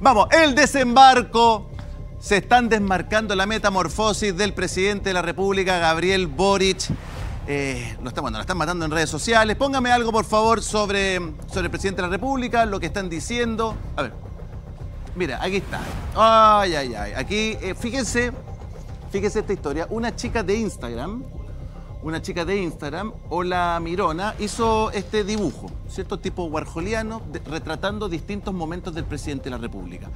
Vamos, el desembarco. Se están desmarcando la metamorfosis del presidente de la República, Gabriel Boric. Eh, lo, están, bueno, lo están matando en redes sociales. Póngame algo, por favor, sobre, sobre el presidente de la República, lo que están diciendo. A ver. Mira, aquí está. Ay, ay, ay. Aquí, eh, fíjense, fíjense esta historia. Una chica de Instagram, una chica de Instagram, Hola Mirona, hizo este dibujo, ¿cierto? Tipo warholiano, de- retratando distintos momentos del presidente de la República.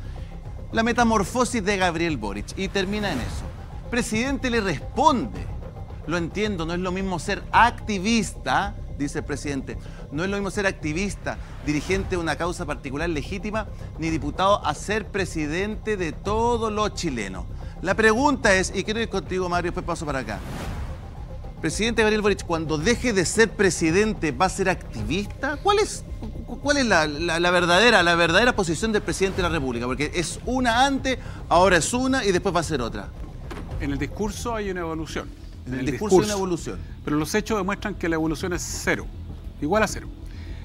La metamorfosis de Gabriel Boric. Y termina en eso. Presidente le responde. Lo entiendo, no es lo mismo ser activista, dice el presidente. No es lo mismo ser activista, dirigente de una causa particular legítima, ni diputado a ser presidente de todos los chilenos. La pregunta es, y quiero ir contigo, Mario, después paso para acá. Presidente Gabriel Boric, cuando deje de ser presidente, ¿va a ser activista? ¿Cuál es, cu- cuál es la, la- la verdadera, la verdadera posición del presidente de la República? Porque es una antes, ahora es una y después va a ser otra. En el discurso hay una evolución. En el discurso hay una evolución. Pero los hechos demuestran que la evolución es cero, igual a cero.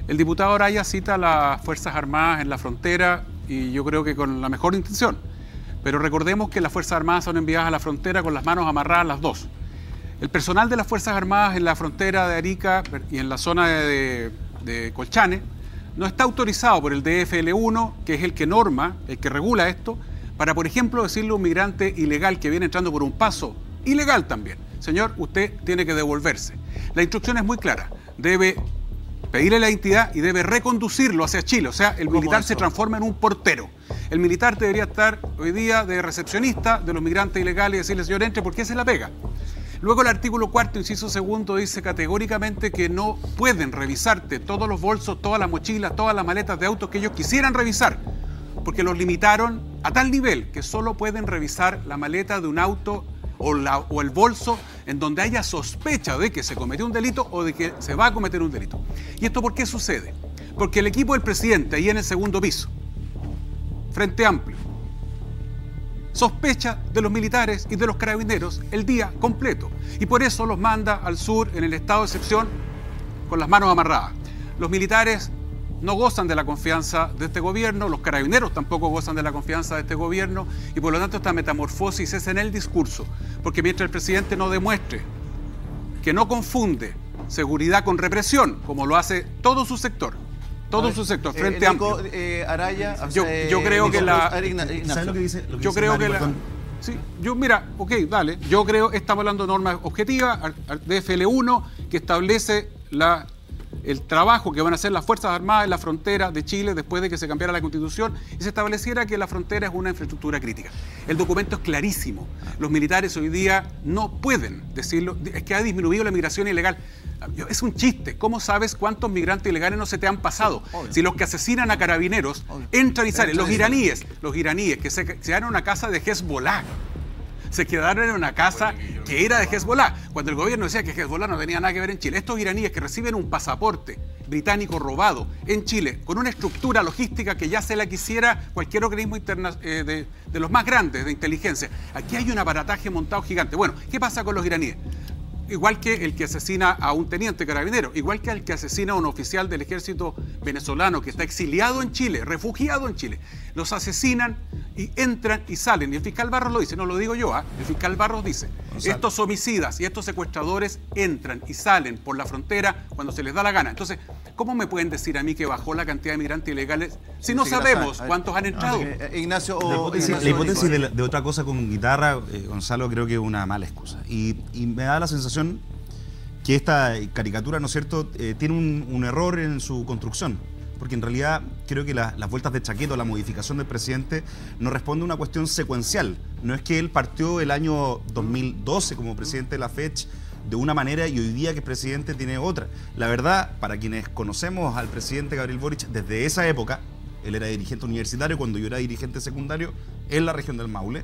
El diputado Araya cita a las Fuerzas Armadas en la frontera y yo creo que con la mejor intención. Pero recordemos que las Fuerzas Armadas son enviadas a la frontera con las manos amarradas las dos. El personal de las Fuerzas Armadas en la frontera de Arica y en la zona de, de Colchane no está autorizado por el DFL1, que es el que norma, el que regula esto, para, por ejemplo, decirle a un migrante ilegal que viene entrando por un paso, ilegal también, señor, usted tiene que devolverse. La instrucción es muy clara, debe pedirle la identidad y debe reconducirlo hacia Chile, o sea, el ¿Cómo militar se transforma en un portero. El militar debería estar hoy día de recepcionista de los migrantes ilegales y decirle, señor, entre, porque esa es la pega. Luego el artículo cuarto, inciso segundo, dice categóricamente que no pueden revisarte todos los bolsos, todas las mochilas, todas las maletas de autos que ellos quisieran revisar, porque los limitaron a tal nivel que solo pueden revisar la maleta de un auto o, o el bolso en donde haya sospecha de que se cometió un delito o de que se va a cometer un delito. ¿Y esto por qué sucede? Porque el equipo del presidente, ahí en el segundo piso, Frente Amplio, sospecha de los militares y de los carabineros el día completo. Y por eso los manda al sur en el estado de excepción con las manos amarradas. Los militares no gozan de la confianza de este gobierno, los carabineros tampoco gozan de la confianza de este gobierno y por lo tanto esta metamorfosis es en el discurso, porque mientras el presidente no demuestre que no confunde seguridad con represión, como lo hace todo su sector, todo su sector, Eh, Frente Nico, Amplio. eh, Araya, Yo- yo creo que la-. ¿Sabes lo que dice? lo que Yo dice creo Mario, que la... perdón? Sí, yo, mira, ok, dale. Yo creo, estamos hablando de normas objetivas, ar- ar- DFL1, que establece la, el trabajo que van a hacer las Fuerzas Armadas en la frontera de Chile después de que se cambiara la Constitución y se estableciera que la frontera es una infraestructura crítica. El documento es clarísimo. Los militares hoy día no pueden decirlo. Es que ha disminuido la migración ilegal. Es un chiste. ¿Cómo sabes cuántos migrantes ilegales no se te han pasado? si los que asesinan a carabineros entran y salen. Los iraníes, los iraníes que se, se en una casa de Hezbollah se quedaron en una casa que era de Hezbollah, cuando el gobierno decía que Hezbollah no tenía nada que ver en Chile. Estos iraníes que reciben un pasaporte británico robado en Chile, con una estructura logística que ya se la quisiera cualquier organismo interna- eh, de, de los más grandes de inteligencia. Aquí hay un aparataje montado gigante. Bueno, ¿qué pasa con los iraníes? Igual que el que asesina a un teniente carabinero, igual que el que asesina a un oficial del ejército venezolano que está exiliado en Chile, refugiado en Chile. Los asesinan y entran y salen. Y el fiscal Barros lo dice, no lo digo yo, ¿ah? el fiscal Barros dice, Gonzalo. estos homicidas y estos secuestradores entran y salen por la frontera cuando se les da la gana. Entonces, ¿cómo me pueden decir a mí que bajó la cantidad de migrantes ilegales si no Sí, que la sabemos cuántos han entrado? Eh, eh, Ignacio o La hipótesis, Ignacio la hipótesis de, la- de otra cosa con guitarra, eh, Gonzalo, creo que es una mala excusa. Y, y me da la sensación que esta caricatura, ¿no es cierto?, eh, tiene un, un error en su construcción. Porque en realidad creo que la- las vueltas de chaqueto, la modificación del presidente, no responde a una cuestión secuencial. No es que él partió el año 2012 como presidente de la FECH de una manera y hoy día que es presidente tiene otra. La verdad, para quienes conocemos al presidente Gabriel Boric desde esa época, él era dirigente universitario cuando yo era dirigente secundario en la región del Maule,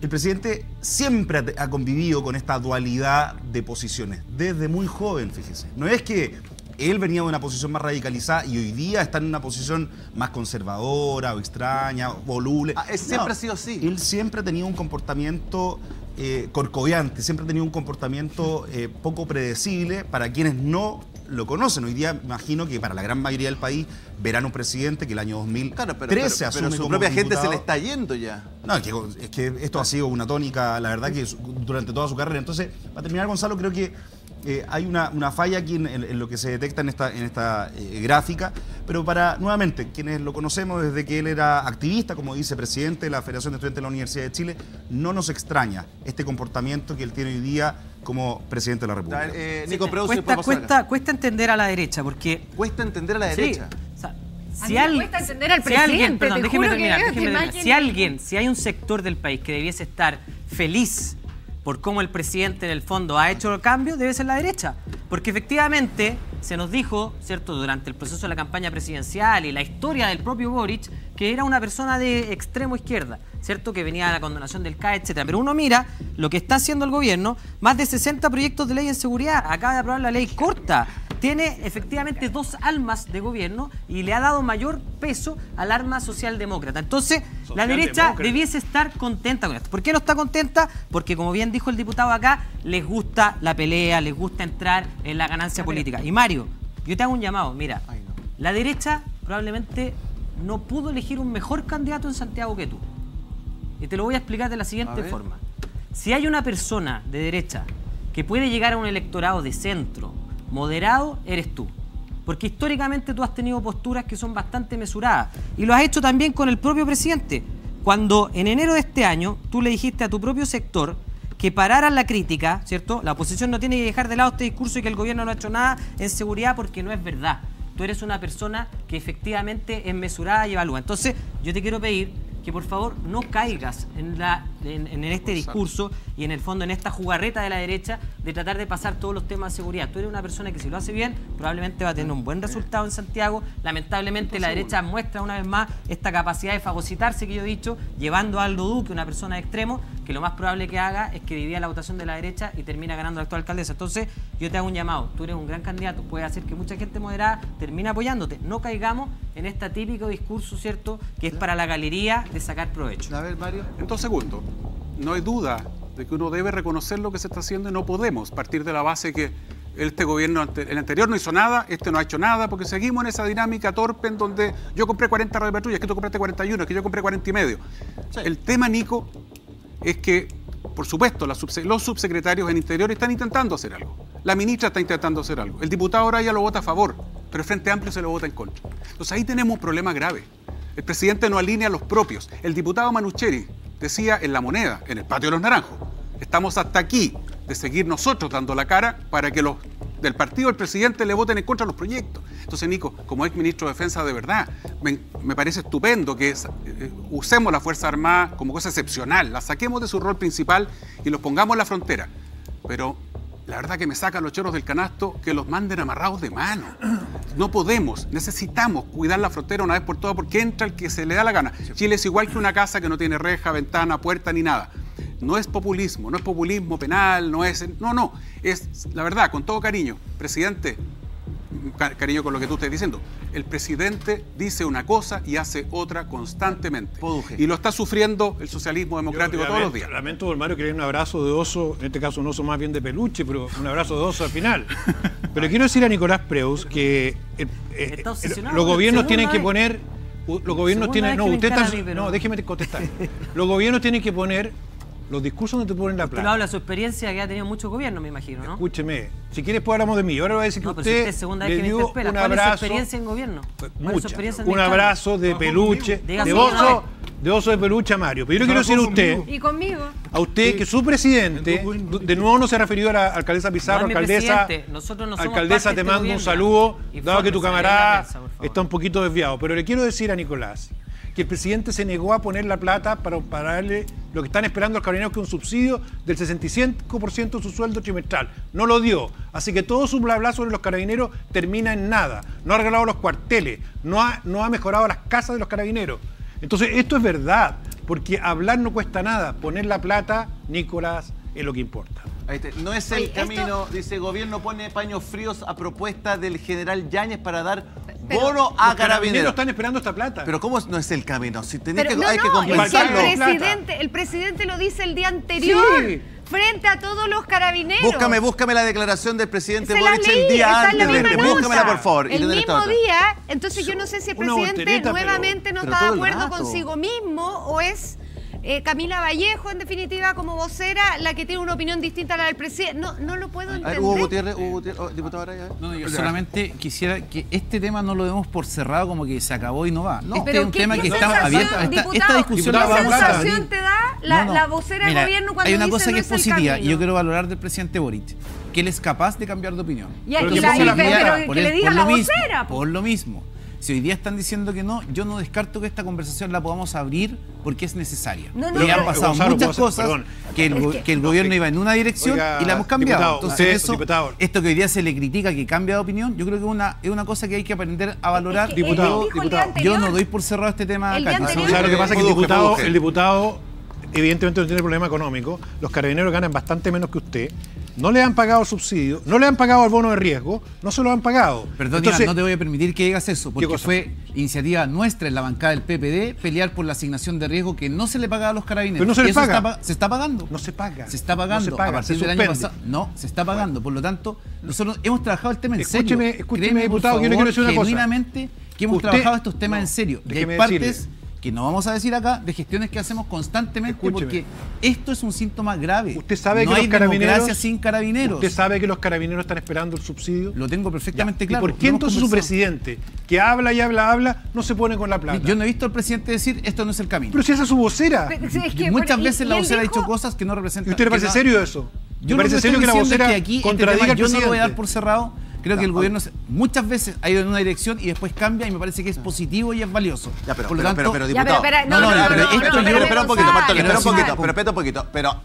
el presidente siempre ha convivido con esta dualidad de posiciones, desde muy joven, fíjese. No es que él venía de una posición más radicalizada y hoy día está en una posición más conservadora o extraña, voluble. Ah, él siempre ha sido así. Él siempre ha tenido un comportamiento eh, corcoviante, siempre ha tenido un comportamiento eh, poco predecible para quienes no lo conocen. Hoy día imagino que para la gran mayoría del país verán un presidente que el año 2013 Claro, pero, pero, pero asume su como propia gente se le está yendo ya. No, es que, es que esto ha sido una tónica, la verdad, que durante toda su carrera. Entonces, para terminar, Gonzalo, creo que eh, hay una, una falla aquí en, en- en lo que se detecta en esta, en esta eh, gráfica, pero para, nuevamente, quienes lo conocemos desde que él era activista como vicepresidente de la Federación de Estudiantes de la Universidad de Chile, no nos extraña este comportamiento que él tiene hoy día como presidente de la República. ver, eh, Nico Preus, cuesta, cuesta, cuesta entender a la derecha, porque Cuesta entender a la Sí, derecha. o sea, A si mí me al- cuesta entender al si alguien, presidente, perdón, te déjeme terminar, déjeme terminar. Si alguien, si hay un sector del país que debiese estar feliz por cómo el presidente en el fondo ha hecho el cambio, debe ser la derecha. Porque efectivamente se nos dijo, ¿cierto?, durante el proceso de la campaña presidencial y la historia del propio Boric, que era una persona de extremo izquierda, ¿cierto?, que venía de la condonación del CAE, etcétera. Pero uno mira lo que está haciendo el gobierno, más de 60 proyectos de ley en seguridad, acaba de aprobar la ley corta, tiene efectivamente dos almas de gobierno y le ha dado mayor peso al arma socialdemócrata. Entonces, la derecha debiese estar contenta con esto. ¿Por qué no está contenta? Porque, como bien dijo el diputado acá, les gusta la pelea, les gusta entrar en la ganancia política. Y Mario, yo te hago un llamado. Mira, la derecha probablemente no pudo elegir un mejor candidato en Santiago que tú. Y te lo voy a explicar de la A siguiente forma. Si hay una persona de derecha que puede llegar a un electorado de centro, moderado, eres tú. Porque históricamente tú has tenido posturas que son bastante mesuradas. Y lo has hecho también con el propio presidente. Cuando en enero de este año tú le dijiste a tu propio sector que pararan la crítica, ¿cierto? La oposición no tiene que dejar de lado este discurso y que el gobierno no ha hecho nada en seguridad porque no es verdad. Tú eres una persona que efectivamente es mesurada y evalúa. Entonces, yo te quiero pedir que por favor no caigas en, la, en, en este discurso y en el fondo en esta jugarreta de la derecha de tratar de pasar todos los temas de seguridad. Tú eres una persona que si lo hace bien probablemente va a tener un buen resultado en Santiago. Lamentablemente la derecha muestra una vez más esta capacidad de fagocitarse que yo he dicho, llevando a Aldo Duque, una persona de extremo, que lo más probable que haga es que divida la votación de la derecha y termina ganando la actual alcaldesa. Entonces yo te hago un llamado, tú eres un gran candidato, puede hacer que mucha gente moderada termine apoyándote. No caigamos en este típico discurso, ¿cierto?, que es para la galería de sacar provecho. A ver, Mario. En dos segundos, no hay duda de que uno debe reconocer lo que se está haciendo y no podemos partir de la base que este gobierno, el anterior no hizo nada, este no ha hecho nada, porque seguimos en esa dinámica torpe en donde yo compré 40 radiopatrullas, que tú compraste 41, que yo compré 40 y medio. El tema, Nico, es que, por supuesto, los subsecretarios en Interior están intentando hacer algo. La ministra está intentando hacer algo. El diputado ahora ya lo vota a favor, pero el Frente Amplio se lo vota en contra. Entonces ahí tenemos un problema grave. El presidente no alinea los propios. El diputado Manucheri decía en La Moneda, en el Patio de los Naranjos, estamos hasta aquí de seguir nosotros dando la cara para que los del partido del presidente le voten en contra de los proyectos. Entonces, Nico, como ex ministro de Defensa, de verdad, me, me parece estupendo que es- eh, usemos la Fuerza Armada como cosa excepcional, la saquemos de su rol principal y los pongamos en la frontera. Pero la verdad que me sacan los choros del canasto que los manden amarrados de mano. No podemos, necesitamos cuidar la frontera una vez por todas porque entra el que se le da la gana. Chile es igual que una casa que no tiene reja, ventana, puerta ni nada. No es populismo, no es populismo penal, no es... No, no, es la verdad, con todo cariño. Presidente, ca- cariño con lo que tú estás diciendo, el presidente dice una cosa y hace otra constantemente. Poduje. Y lo está sufriendo el socialismo democrático Yo todos los días. Lamento, don Mario, que un abrazo de oso, en este caso un oso más bien de peluche, pero un abrazo de oso al final. Pero quiero decir a Nicolás Preus que eh, eh, los gobiernos tienen que poner, los gobiernos tienen, no, usted encara está, a mí, pero- no, déjeme contestar. Los gobiernos tienen que poner los discursos donde te ponen la Usted plata. habla de su experiencia que ha tenido mucho gobierno, me imagino, ¿no? Escúcheme, si quieres pues hablamos de mí. Ahora voy a decir que No, usted, usted es segunda le vez que me interpela. un ¿Cuál es su experiencia en gobierno? ¿Cuál es su mucha, experiencia un abrazo de peluche, de oso, de oso de peluche a Mario. Pero yo le quiero decir a usted, Y conmigo. a usted que su presidente, de nuevo no se ha referido a la alcaldesa Pizarro, No alcaldesa, presidente. Nosotros no somos alcaldesa parte te este mando un saludo, dado que tu camarada está un poquito desviado. Pero le quiero decir a Nicolás que el presidente se negó a poner la plata para, darle lo que están esperando los carabineros, que es un subsidio del 65% de su sueldo trimestral. No lo dio. Así que todo su bla bla sobre los carabineros termina en nada. No ha regalado los cuarteles, no ha, no ha mejorado las casas de los carabineros. Entonces, esto es verdad, porque hablar no cuesta nada. Poner la plata, Nicolás, es lo que importa. No es el Oye, esto- camino, dice gobierno pone paños fríos a propuesta del general Yáñez para dar Pero- bono a los carabineros están esperando esta plata. Pero ¿cómo no es el camino? Si tenés Pero que, no, hay que no, es que compensarlo. el presidente, el presidente lo dice el día anterior. Sí. frente a todos los carabineros. Búscame, búscame la declaración del presidente Boric el día está en la antes de este. Búscamela, por favor. y El mismo día, entonces yo no sé si el presidente pero- nuevamente no pero está de acuerdo rato. consigo mismo o es eh, Camila Vallejo, en definitiva, como vocera, la que tiene una opinión distinta a la del presidente. No, no lo puedo A entender. ver, Hugo Gutiérrez, Hugo Gutiérrez, oh, diputado Araya, a. No, yo solamente quisiera que este tema no lo demos por cerrado como que se acabó y no va. Eh, este es un ¿qué- tema que está abierto. Esta, esta discusión ¿Qué a sensación te da la, No, no. la vocera Mira, del gobierno cuando Hay una dice cosa no que es positiva y camino"? yo quiero valorar del presidente Boric, que él es capaz de cambiar de opinión. Y aquí la- la pero- por que el- le diga por la mismo, vocera. po. Por lo mismo. Si hoy día están diciendo que no, yo no descarto que esta conversación la podamos abrir porque es necesaria. No, no, pero- han pasado Gonzalo, muchas ¿puedo cosas? Perdón. que el, go- Es que- que el gobierno iba en una dirección Oiga, y la hemos cambiado. diputado, Entonces, usted, eso, diputado. esto que hoy día se le critica que cambia de opinión, yo creo que es una, es una cosa que hay que aprender a valorar. Es que él Diputado, anterior- Yo no doy por cerrado este tema. El Katy. O sea, lo que pasa es que el diputado, el diputado evidentemente no tiene problema económico, los carabineros ganan bastante menos que usted, no le han pagado subsidio, no le han pagado el bono de riesgo, no se lo han pagado. Perdón, Entonces, Iván, no te voy a permitir que digas eso, porque fue iniciativa nuestra en la bancada del PPD pelear por la asignación de riesgo que no se le pagaba a los carabineros. Pero no se le paga. está se está pagando. No se paga. Se está pagando. No se paga, a partir se del año pasado. No, se está pagando. Por lo tanto, nosotros hemos trabajado el tema en Escúcheme, serio. escúcheme, Créeme, por diputado, yo le favor, quiero decir una cosa. que hemos Usted- trabajado estos temas no, en serio. Y hay partes decirle. Que no vamos a decir acá de gestiones que hacemos constantemente Escúcheme. porque esto es un síntoma grave. Usted sabe no que hay los carabineros sin carabineros. Usted sabe que los carabineros están esperando el subsidio. Lo tengo perfectamente Ya. claro. ¿Y por qué entonces su presidente, que habla y habla, habla, no se pone con la plata? Yo no he visto al presidente decir esto no es el camino. Pero si esa es su vocera. Pero, sí, es que- Muchas y- veces y la vocera ha dicho cosas que no ¿Y representan. usted le parece no- serio eso? Yo ¿Le parece serio que la vocera es que aquí este contradiga tema al yo no lo voy a dar por cerrado. Creo que el gobierno se- muchas veces ha ido en una dirección y después cambia y me parece que es positivo y es valioso. Ya, pero, por lo pero, tanto, pero, pero, Ya, pero diputado. espera, no, no, no, ya, pero esto yo- espera, espera un poquito. Martón, espera un poquito, pero espera un poquito. Pero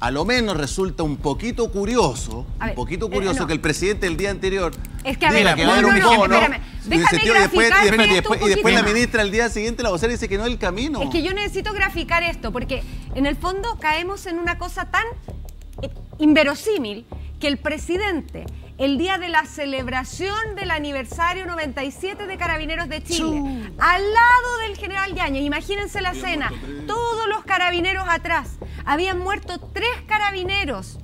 a lo menos resulta un poquito curioso, un poquito eh, curioso no. que el presidente el día anterior Es que, a diga ver, que no, va a haber no, un no, bono, Déjame después- y después, graficar y después- y esto un y después la ministra el día siguiente, la vocera dice que no es el camino. Es que yo necesito graficar esto, porque en el fondo caemos en una cosa tan eh, inverosímil que el presidente, el día de la celebración del aniversario 97 de Carabineros de Chile, al lado del general Yañez, imagínense la escena, todos los carabineros atrás, habían muerto tres carabineros.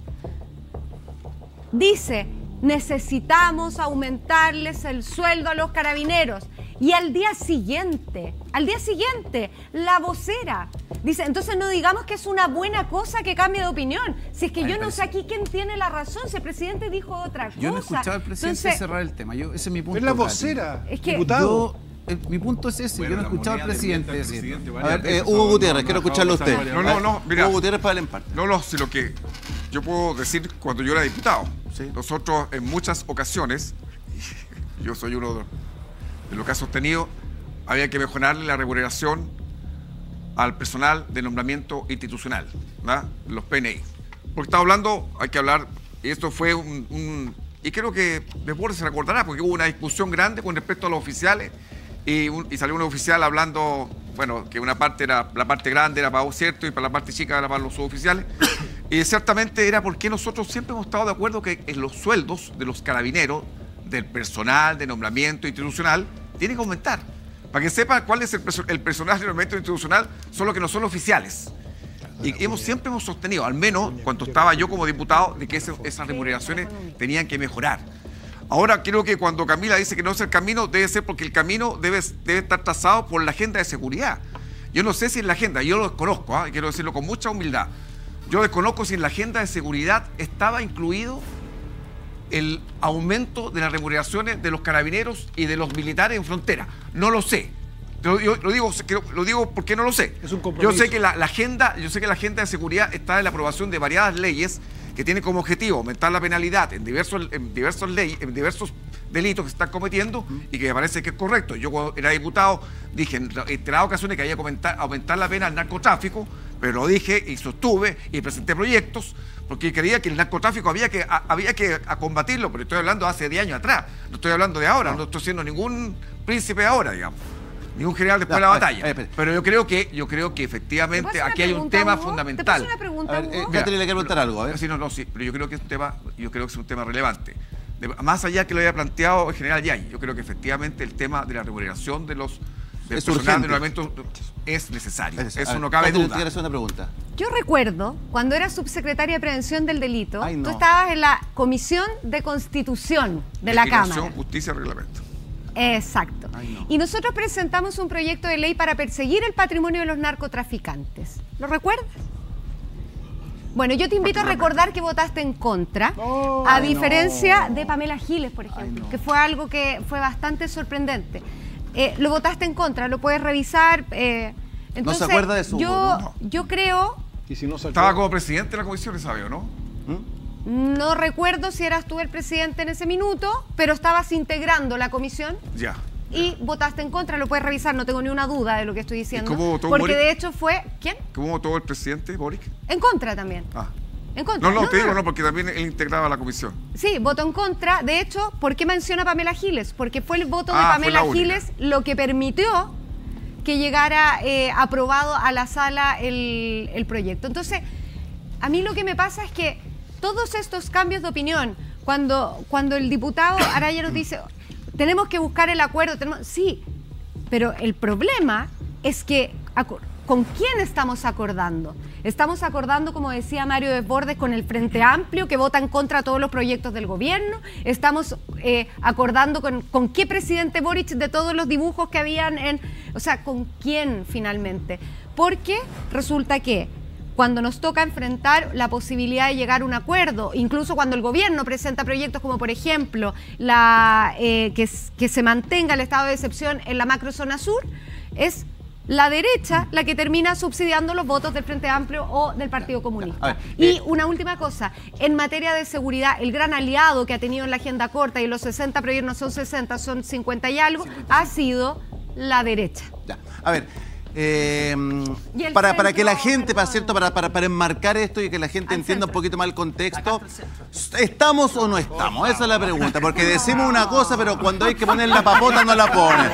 Dice, necesitamos aumentarles el sueldo a los carabineros. Y al día siguiente, al día siguiente, la vocera dice, entonces no digamos que es una buena cosa que cambie de opinión. Si es que yo no sé aquí quién tiene la razón, si el presidente dijo otra cosa. yo no he escuchado al presidente Entonces, cerrar el tema. Yo, ese es mi punto. Es la vocera, Es que- diputado. Yo, eh, mi punto es ese. yo no he escuchado al presidente decir. A ver, eh, Hugo Gutiérrez, quiero escucharlo a usted. No, no, no, mira. Hugo Gutiérrez para el empate. No, no, si lo que yo puedo decir cuando yo era diputado. Nosotros en muchas ocasiones, yo soy uno de, los que ha sostenido, había que mejorarle la remuneración al personal de nombramiento institucional, los PNI. Porque estaba hablando, hay que hablar, y esto fue un, y creo que después se recordará, porque hubo una discusión grande con respecto a los oficiales, y salió un oficial hablando, bueno, que una parte era, la parte grande era para vos, cierto, y para la parte chica era para los suboficiales. Y ciertamente era porque nosotros siempre hemos estado de acuerdo que en los sueldos de los carabineros, del personal de nombramiento institucional, tienen que aumentar. Para que sepan cuál es el, perso- el personal de nombramiento institucional, son los que no son oficiales. Y hemos, siempre hemos sostenido, al menos cuando estaba yo como diputado, de que ese- esas remuneraciones tenían que mejorar. Ahora creo que cuando Camila dice que no es el camino, debe ser porque el camino debe, debe estar trazado por la agenda de seguridad. Yo no sé si en la agenda, yo lo desconozco, ¿ah? quiero decirlo con mucha humildad. Yo desconozco si en la agenda de seguridad estaba incluido el aumento de las remuneraciones de los carabineros y de los militares en frontera. No lo sé. Lo, yo- lo digo, lo digo porque no lo sé. Es un yo sé que la, la agenda, yo sé que la agenda de seguridad está en la aprobación de variadas leyes que tienen como objetivo aumentar la penalidad en diversos, en diversos leyes, en diversos delitos que se están cometiendo y que me parece que es correcto. Yo cuando era diputado dije en reiteradas ocasiones que había que aumentar, aumentar la pena al narcotráfico, pero lo dije y sostuve y presenté proyectos porque creía que el narcotráfico había que, a- había que a combatirlo, pero estoy hablando hace 10 años atrás, no estoy hablando de ahora, no, estoy siendo ningún príncipe ahora, digamos. Ningún general después de la batalla. Pero yo creo que, yo creo que ¿te efectivamente aquí hay un tema Hugo? ¿Te fundamental. una pregunta, A ver, eh, le quiero preguntar algo, a ver. Sí, no, no, sí, pero yo creo que es un tema, yo creo que es un tema relevante. De- más allá que lo haya planteado el general Yay, yo creo que efectivamente el tema de la remuneración de los del Es personal urgente. de nombramiento es necesario. Es- Eso ver, no cabe duda. te quiero hacer una pregunta. Yo recuerdo cuando era subsecretaria de Prevención del Delito, Ay, no. tú estabas en la Comisión de Constitución de la Cámara. Justicia y Reglamento. Exacto. Ay, no. Y nosotros presentamos un proyecto de ley para perseguir el patrimonio de los narcotraficantes. ¿Lo recuerdas? Bueno, yo te invito a recordar que votaste en contra, a diferencia de Pamela Giles, por ejemplo, que fue algo que fue bastante sorprendente. Eh, lo votaste en contra, lo puedes revisar. eh, entonces, acuerda de su yo, voto, yo creo, Y si no se Estaba como presidente de la comisión, ¿sabe o no? no recuerdo si eras tú el presidente en ese minuto, pero estabas integrando la comisión Ya. y votaste en contra, lo puedes revisar, no tengo ni una duda de lo que estoy diciendo. cómo votó porque Boric? de hecho fue, ¿quién? ¿Cómo votó el presidente Boric? En contra también. Ah. En contra. No, no, te digo no, porque también él integraba la comisión. Sí, votó en contra. De hecho, ¿por qué menciona a Pamela Giles? Porque fue el voto de Ah, Pamela. Giles lo que permitió que llegara eh, aprobado a la sala el, el proyecto. Entonces, a mí lo que me pasa es que todos estos cambios de opinión, cuando, cuando el diputado Araya nos dice, tenemos que buscar el acuerdo, tenemos... sí, pero el problema es que ¿con quién estamos acordando? Estamos acordando, como decía Mario Desbordes, con el Frente Amplio que vota en contra todos los proyectos del gobierno. Estamos eh, acordando con, con qué presidente Boric de todos los dibujos que habían en... O sea, ¿con quién finalmente? Porque resulta que cuando nos toca enfrentar la posibilidad de llegar a un acuerdo, incluso cuando el gobierno presenta proyectos como, por ejemplo, la, eh, que, que se mantenga el estado de excepción en la macrozona sur, es la derecha la que termina subsidiando los votos del Frente Amplio o del Partido Comunista. Y eh, una última cosa, en materia de seguridad, el gran aliado que ha tenido en la agenda corta y los 60 proyectos no son 60, son 50 y algo, ha sido la derecha. Ya. A ver. Eh, para, para que la gente, para, cierto, para, para, para enmarcar esto y que la gente entienda un poquito más el contexto. ¿estamos o no estamos? Esa es la pregunta, porque decimos una cosa, pero cuando hay que poner la papota no la ponen.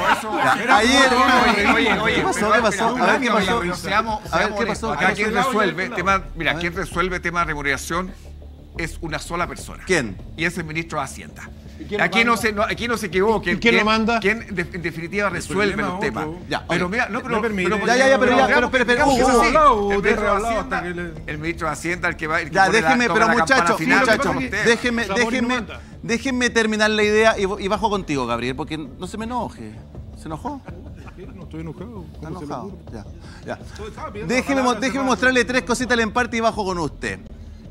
Ayer, Oye, oye, oye. ¿qué pasó? ¿Qué pasó? A ver, ¿qué pasó? A ver, ¿qué pasó? Acá ¿Qué quien resuelve tema, mira, quien resuelve tema de remuneración es una sola persona. ¿Quién? Y es el ministro de Hacienda. Aquí no, se, no, aquí no se equivoquen. ¿Y quién lo manda? ¿Quién de- en definitiva resuelve los temas? Ya, pero mira, no, pero, pero- Ya, ya, ya, pero ya, pero, pero, El ministro de Hacienda, el que va el que Ya, toca pero muchachos, muchachos, con usted. déjenme, terminar la idea y, bajo contigo, Gabriel, porque no se me enoje. ¿Se enojó? No estoy enojado. Está ¿Cómo se le enojado. Ya, ya. Déjeme, déjeme mostrarle tres cositas al emparte y bajo con usted.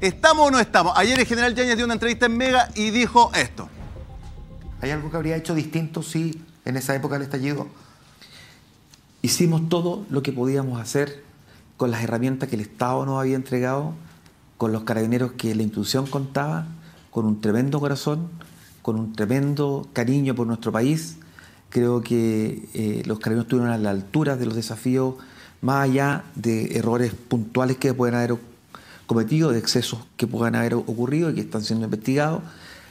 ¿Estamos o no estamos? Ayer el general Yáñez dio una entrevista en Mega y dijo esto. ¿Hay algo que habría hecho distinto? Sí, en esa época del estallido. Hicimos todo lo que podíamos hacer con las herramientas que el Estado nos había entregado, con los carabineros que la institución contaba, con un tremendo corazón, con un tremendo cariño por nuestro país. Creo que eh, los carabineros estuvieron a la altura de los desafíos, más allá de errores puntuales que pueden haber cometido, de excesos que puedan haber ocurrido y que están siendo investigados,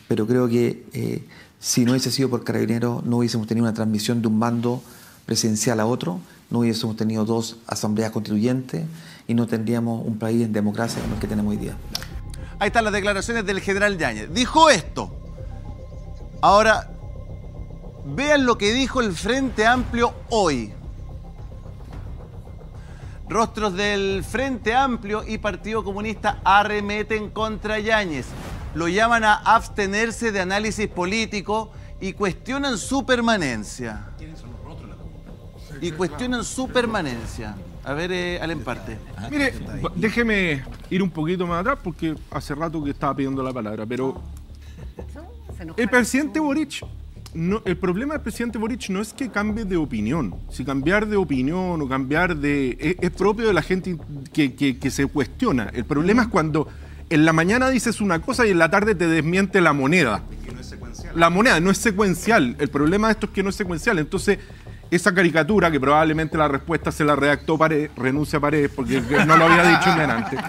pero creo que eh, si no hubiese sido por Carabineros no hubiésemos tenido una transmisión de un mando presidencial a otro, no hubiésemos tenido dos asambleas constituyentes y no tendríamos un país en democracia como el que tenemos hoy día. Ahí están las declaraciones del general Yáñez. Dijo esto. Ahora, vean lo que dijo el Frente Amplio hoy. Rostros del Frente Amplio y Partido Comunista arremeten contra Yáñez. Lo llaman a abstenerse de análisis político y cuestionan su permanencia. Y cuestionan su permanencia. A ver, eh, Alem Parte. Mire, déjeme ir un poquito más atrás porque hace rato que estaba pidiendo la palabra, pero el presidente Boric, el problema del presidente Boric no es que cambie de opinión. Si cambiar de opinión o cambiar de... Es, es propio de la gente que- que se cuestiona. El problema es cuando en la mañana dices una cosa y en la tarde te desmiente la moneda. La moneda no es secuencial. El problema de esto es que no es secuencial. Entonces, esa caricatura, que probablemente la respuesta se la redactó Paredes, renuncia a Paredes porque no lo había dicho en antes.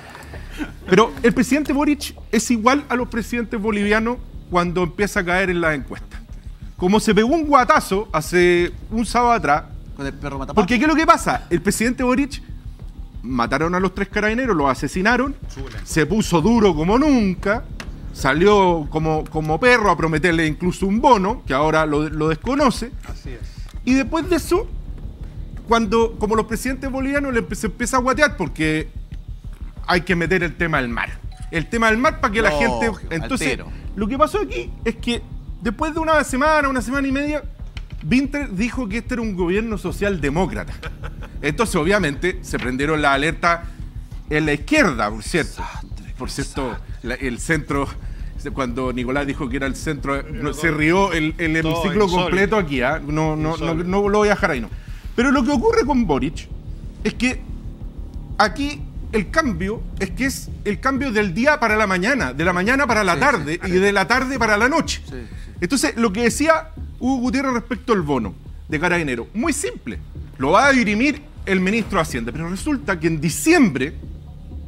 Pero el presidente Boric es igual a los presidentes bolivianos cuando empieza a caer en las encuestas. Como se pegó un guatazo hace un sábado atrás, Con el perro matapá. porque ¿qué es lo que pasa? El presidente Boric mataron a los tres carabineros, los asesinaron, se puso duro como nunca, salió como, como perro a prometerle incluso un bono, que ahora lo, lo desconoce. Y después de eso, cuando, como los presidentes bolivianos le empe- se empieza a guatear, porque hay que meter el tema del mar. El tema del mar para que la gente... Entonces, altero. lo que pasó aquí es que después de una semana, una semana y media, Winter dijo que este era un gobierno socialdemócrata. Entonces, obviamente, se prendieron la alerta en la izquierda, por cierto. Por cierto, la- el centro, cuando Nicolás dijo que era el centro, no, se rió el, el hemiciclo completo aquí, ¿ah? no, no, no, no lo voy a dejar ahí, no. Pero lo que ocurre con Boric es que aquí el cambio es que es el cambio del día para la mañana, de la mañana para la tarde y de la tarde para la noche. Entonces, lo que decía Hugo Gutiérrez respecto al bono de carabinero, muy simple. Lo va a dirimir el ministro de Hacienda, pero resulta que en diciembre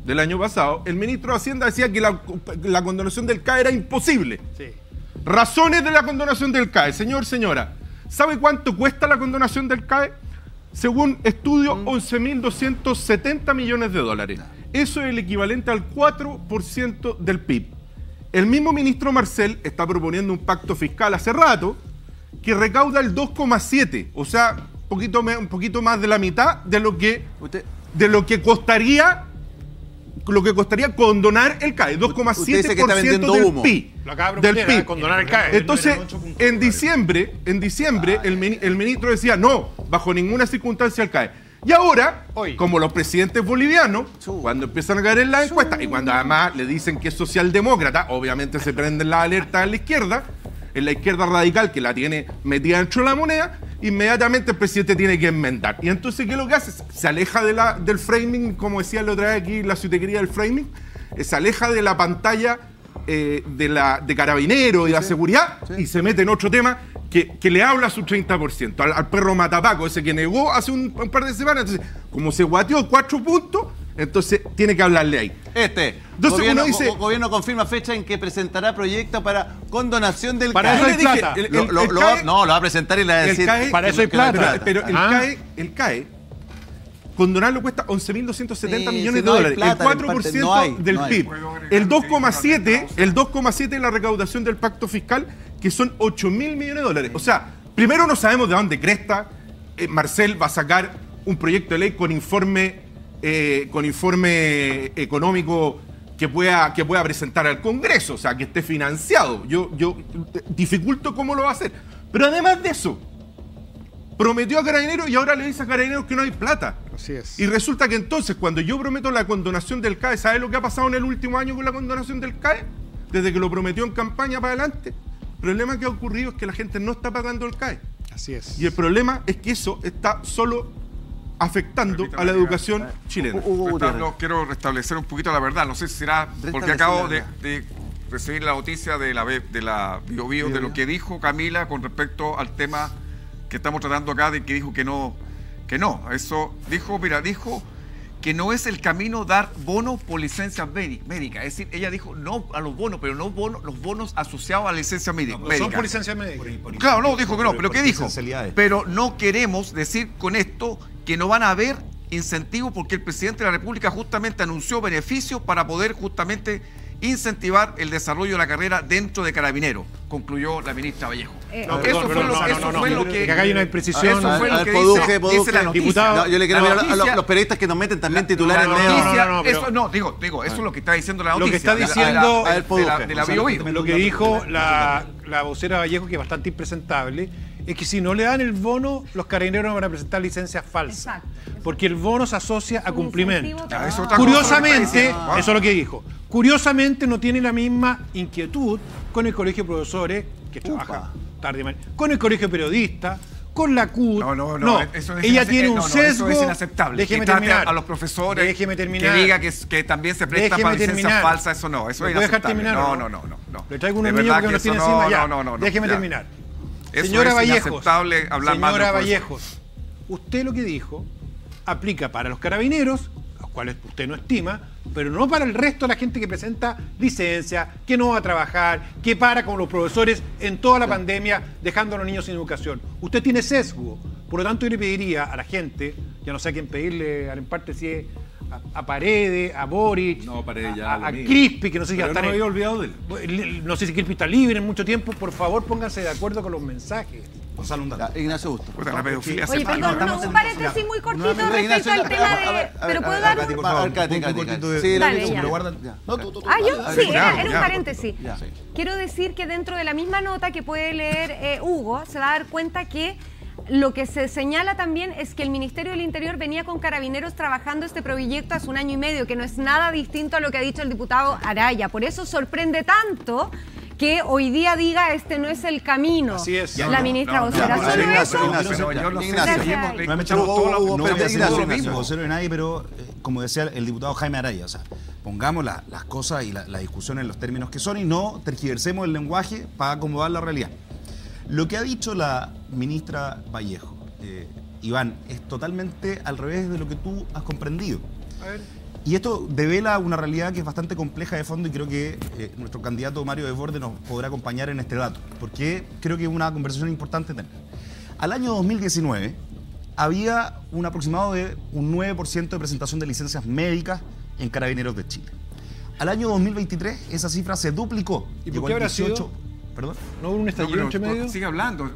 del año pasado, el ministro de Hacienda decía que la, la condonación del CAE era imposible. Sí. Razones de la condonación del CAE. Señor, señora, ¿sabe cuánto cuesta la condonación del CAE? Según estudio, 11.270 millones de dólares. Eso es el equivalente al 4% del PIB. El mismo ministro Marcel está proponiendo un pacto fiscal hace rato que recauda el 2,7, o sea, poquito, un poquito más de la mitad de lo que, de lo que costaría lo que costaría condonar el CAE, 2,7% Usted dice que está vendiendo del humo. PIB. Lo acaba de del PIB. ¿eh? Condonar el CAE. Entonces, en diciembre, en diciembre, el, el ministro decía, no, bajo ninguna circunstancia el CAE. Y ahora, Hoy. como los presidentes bolivianos, cuando empiezan a caer en las encuestas y cuando además le dicen que es socialdemócrata, obviamente se prenden las alertas en la izquierda, en la izquierda radical que la tiene metida dentro de la moneda, inmediatamente el presidente tiene que enmendar. Y entonces, ¿qué es lo que hace? Se aleja de la, del framing, como decía la otra vez aquí, la ciutequería del framing, eh, se aleja de la pantalla eh, de, la, de carabinero y la seguridad y se mete en otro tema que, que le habla a su 30%, al, al perro matapaco, ese que negó hace un, un par de semanas. Entonces, como se guateó cuatro puntos, entonces tiene que hablarle ahí. Este. Entonces gobierno, uno dice- go- gobierno confirma fecha en que presentará proyecto para condonación del Para CAE. eso hay plata. el- el- lo- el lo va- CAE no, lo va a presentar y le va a decir. CAE Para eso hay no plata. Pero, pero el, Ah. CAE, el CAE, condonarlo cuesta 11.270 Sí, millones sí, de no hay dólares, plata, el 4% parte- no hay, del no. PIB. El 2,7 el 2,7 es la recaudación del pacto fiscal, que son 8.000 millones de dólares. O sea, primero no sabemos de dónde cresta. eh, Marcel va a sacar un proyecto de ley con informe, eh, con informe económico que pueda, que pueda presentar al Congreso, o sea, que esté financiado. Yo, yo dificulto cómo lo va a hacer. Pero además de eso, prometió a Carabineros y ahora le dice a Carabineros que no hay plata. Así es. Y resulta que entonces, cuando yo prometo la condonación del CAE, ¿sabe lo que ha pasado en el último año con la condonación del CAE? Desde que lo prometió en campaña para adelante. El problema que ha ocurrido es que la gente no está pagando el CAE. Así es. Y el problema es que eso está solo afectando a la educación chilena. Quiero restablecer un poquito la verdad. No sé si será porque acabo de, recibir la noticia de la B- de la Bio Bio, de lo que dijo Camila con respecto al tema que estamos tratando acá, de que dijo que no, que no. Eso dijo, mira, dijo que no es el camino dar bonos por licencia médi- médica. Es decir, ella dijo no a los bonos, pero no bonos, los bonos asociados a la licencia médi- No médica. son por licencia médica. Claro, no, dijo que no, por- pero por ¿qué dijo? Pero no queremos decir con esto que no van a haber incentivos porque el presidente de la República justamente anunció beneficios para poder justamente incentivar el desarrollo de la carrera dentro de Carabineros, concluyó la ministra Vallejo. Eh, No, eso fue lo, no, eso fue no, lo que... que acá hay una imprecisión. Eso fue A lo que Poduje, dice, dice la noticia. Diputado, No, yo le quiero mirar a los, los periodistas que nos meten también titulares no, no, pero- eso, no, digo, digo, eso es lo que está diciendo la Lo noticia. que está de la- de diciendo- la- de la, de la Gonzalo, Bio Bio. Lo que dijo la, la vocera Vallejo, que es bastante impresentable, es que si no le dan el bono, los carabineros no van a presentar licencias falsas. Exacto. Porque el bono se asocia a cumplimiento. Ah, eso Curiosamente, ¿ah? eso es lo que dijo. Curiosamente no tiene la misma inquietud con el colegio de profesores que trabaja tarde y mañana, con el colegio de periodistas, con la CUT. No, no, no, eso es ella tiene un no, no, sesgo. Eso es inaceptable. Déjeme que trate terminar. a los profesores, Déjeme terminar. que diga que, también se presta Déjeme para licencias terminar. falsas, eso no, eso ¿Me es puede dejar inaceptable. terminar no, no, no? no, no, no. Le traigo unos niños que que tiene eso encima no, ya. no, no, no, no, Déjeme ya. terminar. Eso Señora es Vallejos. inaceptable hablar mal de Señora un profesor. Vallejos, usted lo que dijo aplica para los carabineros, los cuales usted no estima, pero no para el resto de la gente que presenta licencia, que no va a trabajar, que para con los profesores en toda la pandemia, dejando a los niños sin educación. Usted tiene sesgo. Por lo tanto, yo le pediría a la gente, ya no sé a quién pedirle, en parte si es a, a Paredes, a Boric, No, Paredes ya a, lo a. Crispi, que no sé si ya no están me en- había olvidado de él. no sé si Crispi está libre en mucho tiempo. Por favor, pónganse de acuerdo con los mensajes. Gonzalo, un dato. Ya, Ignacio la pedofilia se Oye, perdón, estamos no, un paréntesis muy cortito respecto al tema de... Pero puedo dar un... Sí, de- la Dale, pero ya. guarda- Ya. No, tú, tú, tú. Ah, yo sí, era, un paréntesis. Quiero decir que dentro de la misma nota que puede leer eh, Hugo, se va a dar cuenta que lo que se señala también es que el Ministerio del Interior venía con carabineros trabajando este proyecto hace un año y medio, que no es nada distinto a lo que ha dicho el diputado Araya. Por eso sorprende tanto que hoy día diga este no es el camino. Así es. La No, no, ministra no, no, vocera. no, Solo Ignacio, eso. Ignacio, yo no sé No lo nadie, pero eh, como decía el diputado Jaime Araya, o sea, pongamos la- las cosas y la, la discusión en los términos que son y no tergiversemos el lenguaje para acomodar la realidad. Lo que ha dicho la ministra Vallejo, eh, Iván, es totalmente al revés de lo que tú has comprendido. Y esto devela una realidad que es bastante compleja de fondo y creo que eh, nuestro candidato Mario Desbordes nos podrá acompañar en este dato, porque creo que es una conversación importante tener. Al año 2019 había un aproximado de un 9% de presentación de licencias médicas en Carabineros de Chile. Al año 2023 esa cifra se duplicó. ¿Y por llegó qué al habrá sido? ¿Perdón? ¿No hubo un No, estallido pero entre medio? Sigue hablando.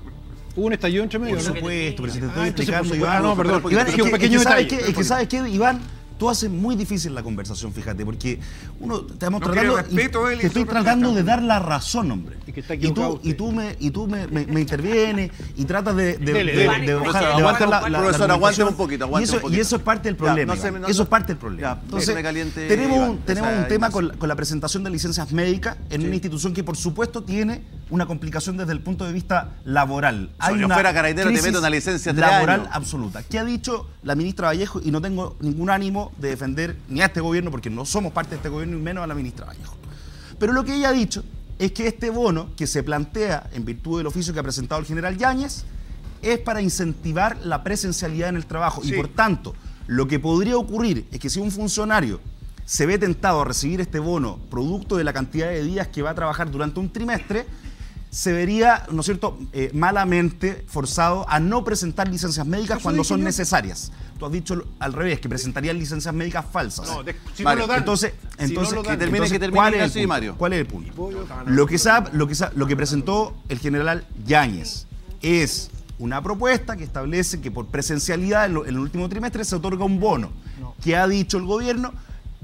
¿Hubo un estallido entre medio? Por ¿no? supuesto, pero si te estoy Ah, explicando, Iván. supuesto. Ah, no, perdón. Iván, Es que un que, pequeño es que sabes detalle. qué, es que sabes qué, Iván, tú haces muy difícil la conversación, fíjate, porque uno estamos No tratando, respeto, y él y te estoy tratando de dar la razón, hombre. Y que está y tú, y tú me, y tú me, me, me intervienes y tratas de, de, Dele, de- bajar, Profesor, aguante la, la- la profesor, aguante un poquito, y aguante eso, un poquito. Y eso es parte del Ya, problema. no se- Iván. no- eso es parte del problema. Ya, Entonces, caliente, tenemos Iván. un, tenemos Esa un tema con la presentación de licencias médicas en una institución que, por supuesto, tiene una complicación desde el punto de vista laboral. Si yo fuera carabinero, te meto una licencia de laboral años. absoluta. ¿Qué ha dicho la ministra Vallejo? Y no tengo ningún ánimo de defender ni a este gobierno, porque no somos parte de este gobierno, y menos a la ministra Vallejo. Pero lo que ella ha dicho es que este bono que se plantea en virtud del oficio que ha presentado el general Yáñez es para incentivar la presencialidad en el trabajo. Y por tanto, lo que podría ocurrir es que si un funcionario se ve tentado a recibir este bono producto de la cantidad de días que va a trabajar durante un trimestre, se vería, ¿no es cierto?, eh, malamente forzado a no presentar licencias médicas Eso cuando son yo. necesarias. Tú has dicho al revés, que presentarían licencias médicas falsas. No, de- si Vale, no lo dan. Entonces, si entonces, no lo dan, que termine, entonces, que termine ¿cuál es el punto? Mario. ¿Cuál es el punto? Lo que, sa- lo, que sa- lo que presentó el general Yáñez es una propuesta que establece que por presencialidad en, lo- en el último trimestre se otorga un bono. Que ha dicho el gobierno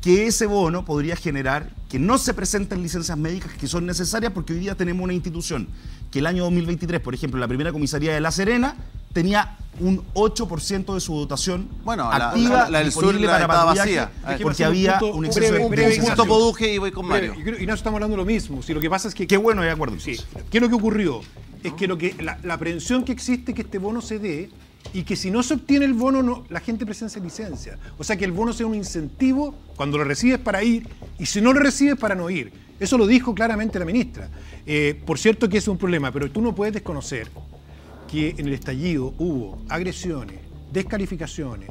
que ese bono podría generar que no se presenten licencias médicas que son necesarias porque hoy día tenemos una institución que el año 2023, por ejemplo, la primera comisaría de La Serena tenía un 8% de su dotación Bueno, la- activa la- la del sur la para estaba patrullaje vacía. A ver, porque había punto un exceso breve, de breve, punto Poduje y voy con Mario. y, creo- y no estamos hablando de lo mismo. Si lo que pasa es que. Qué bueno, de acuerdo. Sí. ¿Qué es lo que ocurrió? Es que, lo que la, la aprehensión que existe es que este bono se dé y que si no se obtiene el bono, no, la gente presencia licencia. O sea, que el bono sea un incentivo cuando lo recibes para ir y si no lo recibes para no ir. Eso lo dijo claramente la ministra. Eh, por cierto que es un problema, pero tú no puedes desconocer que en el estallido hubo agresiones, descalificaciones,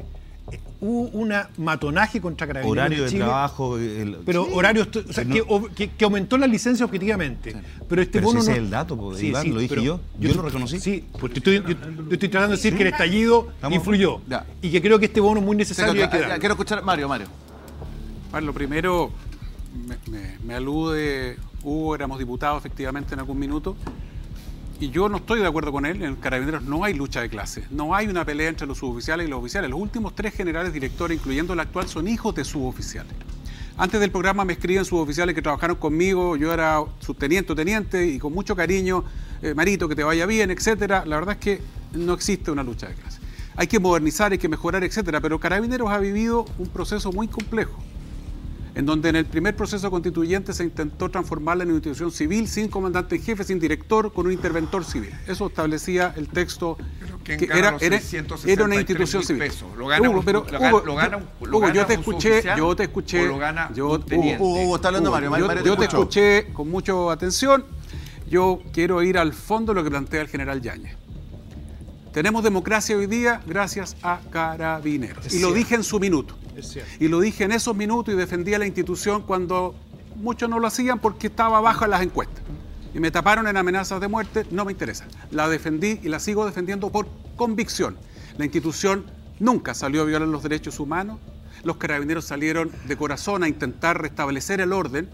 hubo un matonaje contra carabineros Horario de Chile, trabajo. el- pero Sí. horarios, o sea, No- que, o- que- que aumentó la licencia objetivamente. Pero este Pero bono ese no. es el dato, po, Iván, lo dije pero yo. Yo lo reconocí. Sí, porque estoy, yo, yo estoy tratando de decir que el estallido Estamos- influyó. Ya. Y que creo que este bono es muy necesario hay que ya. Quiero escuchar Mario, Mario. Bueno, lo primero, me, me- me alude, Hugo, éramos diputados efectivamente en algún minuto, y yo no estoy de acuerdo con él, en Carabineros no hay lucha de clases, no hay una pelea entre los suboficiales y los oficiales. Los últimos tres generales directores, incluyendo el actual, son hijos de suboficiales. Antes del programa me escriben suboficiales que trabajaron conmigo, yo era subteniente o teniente, y con mucho cariño, eh, Marito, que te vaya bien, etcétera. La verdad es que no existe una lucha de clases. Hay que modernizar, hay que mejorar, etcétera, pero Carabineros ha vivido un proceso muy complejo en donde en el primer proceso constituyente se intentó transformarla en una institución civil sin comandante en jefe, sin director, con un interventor civil. Eso establecía el texto ¿quién que era, los era, 663 era una institución civil. pesos? ¿Lo gana Hugo, un- pero, lo gana- Hugo, lo gana yo- un- lo Hugo, yo gana te escuché, yo te escuché, o lo gana yo, un teniente? Hugo, Hugo, está hablando Mario. Mario, yo, Mario yo te escuché con mucha atención. Yo quiero ir al fondo de lo que plantea el general Yañez. Tenemos democracia hoy día gracias a carabineros. Es y lo dije en su minuto. Y lo dije en esos minutos y defendía la institución cuando muchos no lo hacían porque estaba baja en las encuestas. Y me taparon en amenazas de muerte, no me interesa. La defendí y la sigo defendiendo por convicción. La institución nunca salió a violar los derechos humanos. Los carabineros salieron de corazón a intentar restablecer el orden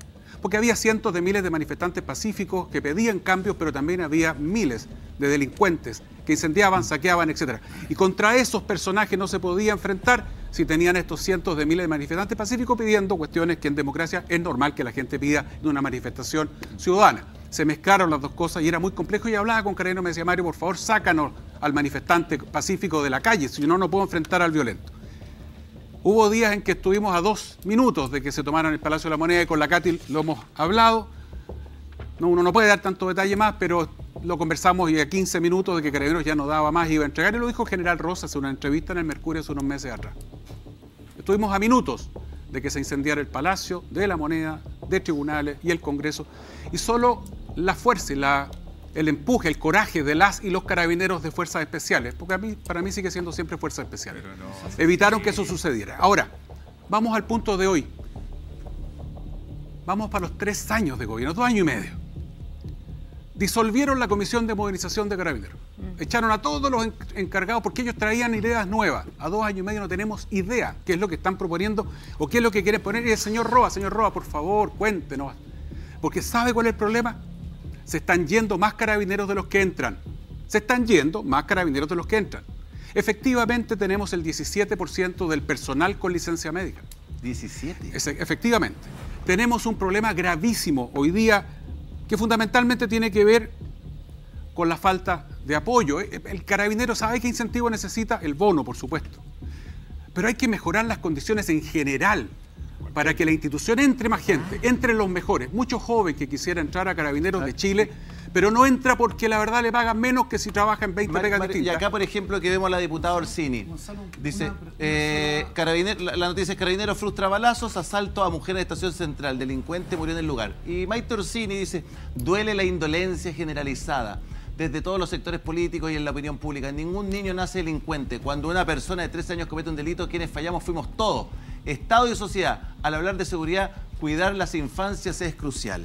Porque había cientos de miles de manifestantes pacíficos que pedían cambios, pero también había miles de delincuentes que incendiaban, saqueaban, etc. Y contra esos personajes no se podía enfrentar si tenían estos cientos de miles de manifestantes pacíficos pidiendo cuestiones que en democracia es normal que la gente pida en una manifestación ciudadana. Se mezclaron las dos cosas y era muy complejo y hablaba con Careno, me decía, Mario, por favor, sácanos al manifestante pacífico de la calle, si no, no puedo enfrentar al violento. Hubo días en que estuvimos a dos minutos de que se tomaran el Palacio de la Moneda y con la Cátil lo hemos hablado. No, uno no puede dar tanto detalle más, pero lo conversamos y a 15 minutos de que Carabineros ya no daba más, iba a entregar, y lo dijo General Rosas en una entrevista en el Mercurio hace unos meses atrás. Estuvimos a minutos de que se incendiara el Palacio, de la Moneda, de tribunales y el Congreso, y solo la fuerza y la, el empuje, el coraje de las y los carabineros de fuerzas especiales, porque a mí, para mí sigue siendo siempre fuerzas especiales, evitaron que eso sucediera. Ahora, vamos al punto de hoy. Vamos para los tres años de gobierno, dos años y medio. Disolvieron la Comisión de Modernización de Carabineros. Echaron a todos los en- encargados porque ellos traían ideas nuevas. A dos años y medio no tenemos idea qué es lo que están proponiendo o qué es lo que quieren poner. Y el señor Roa, señor Roa, por favor, cuéntenos. Porque ¿sabe cuál es el problema? Se están yendo más carabineros de los que entran. Se están yendo más carabineros de los que entran. Efectivamente tenemos el 17% del personal con licencia médica. 17. Es- efectivamente. Tenemos un problema gravísimo hoy día que fundamentalmente tiene que ver con la falta de apoyo. Eh, El carabinero sabe qué incentivo necesita, el bono, por supuesto. Pero hay que mejorar las condiciones en general para que la institución entre más gente, entre los mejores. Muchos jóvenes que quisiera entrar a Carabineros de Chile, pero no entra porque la verdad le pagan menos que si trabaja en 20 Mar- pegas Mar- y distintas. acá, por ejemplo, que vemos a la diputada Orsini. Dice, eh, carabiner- la, la noticia es Carabinero frustra balazos, asalto a mujer en estación central, delincuente murió en el lugar. Y Maite Orsini dice, duele la indolencia generalizada desde todos los sectores políticos y en la opinión pública. Ningún niño nace delincuente. Cuando una persona de 13 años comete un delito, quienes fallamos fuimos todos. Estado y sociedad. Al hablar de seguridad, cuidar las infancias es crucial.